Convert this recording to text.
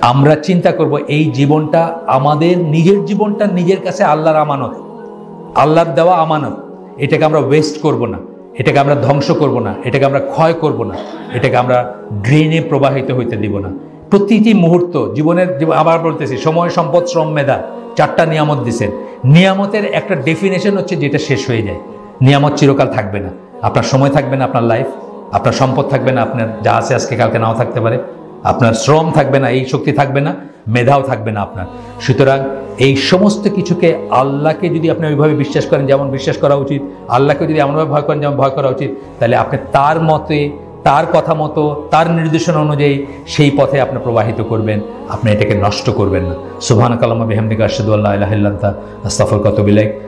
আমরা চিন্তা করব এই জীবনটা আমাদের নিজের জীবনটা নিজের কাছে আল্লাহর আমানত। আল্লাহর দেওয়া আমানত। এটাকে আমরা ওয়েস্ট করব না। এটাকে আমরা ধ্বংস করব না। এটাকে আমরা ক্ষয় করব না। এটাকে আমরা ড্রেনে প্রবাহিত হইতে দিব না। প্রতিটি মুহূর্ত জীবনের আবার বলতেছি, সময়, সম্পদ, শ্রম, মেধা চারটা নিয়ামত দিছেন। নিয়ামতের একটা ডেফিনেশন হচ্ছে যেটা শেষ হয়ে যায়। নিয়ামত চিরকাল থাকবে না। আপনার সময় থাকবে না আপনার লাইফ আপনার সম্পদ থাকবে না, আপনার যা আছে আজকে, কালকে নাও থাকতে পারে। আপনার শ্রম থাকবে না, এই শক্তি থাকবে না, মেধাও থাকবে না আপনার। সুতরাং এই সমস্ত কিছুকে আল্লাহকে যদি আপনি ওইভাবে বিশ্বাস করেন, যেমন বিশ্বাস করা উচিত, আল্লাহকে যদি এমনভাবে ভয় করেন, যেমন ভয় করা উচিত, তাহলে আপনি তার মতে, তার কথা মতো, তার নির্দেশনা অনুযায়ী সেই পথে আপনি প্রবাহিত করবেন, আপনি এটাকে নষ্ট করবেন না। সুবহানাকাল্লাহ বিহামদিকা, আশহাদু আল্লা ইলাহা কত আনতা